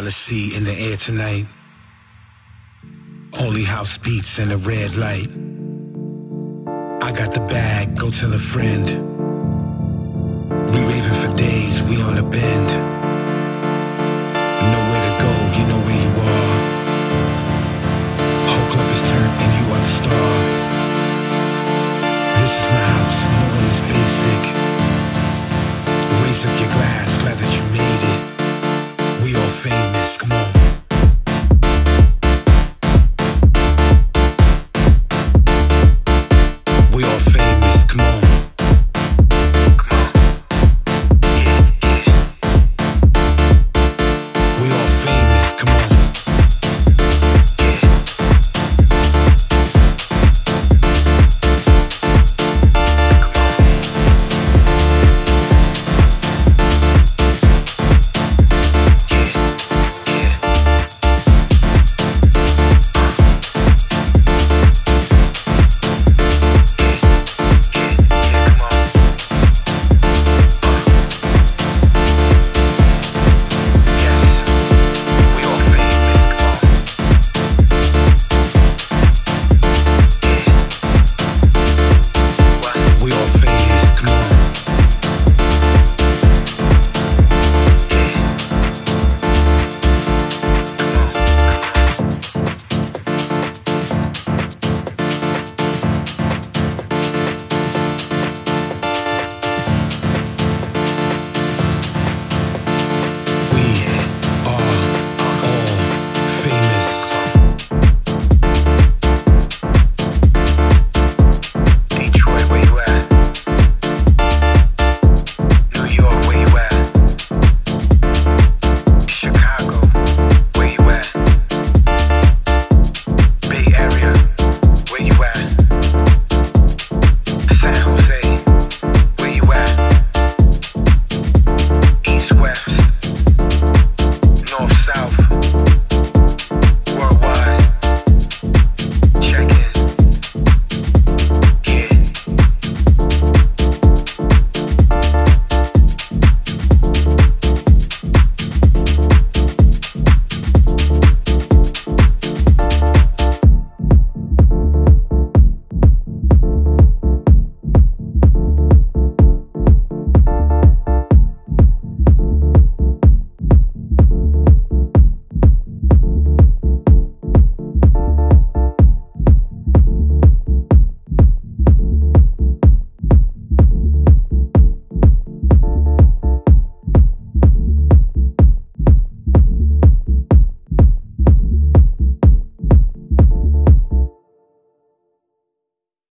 jealousy in the air tonight. Only house beats and a red light. I got the bag, go tell a friend. We raving for days, we on a bend. Nowhere to go, you know where you are. Whole club is turned and you are the star. This is my house, no one is basic. Raise up your glass, glad that you made it.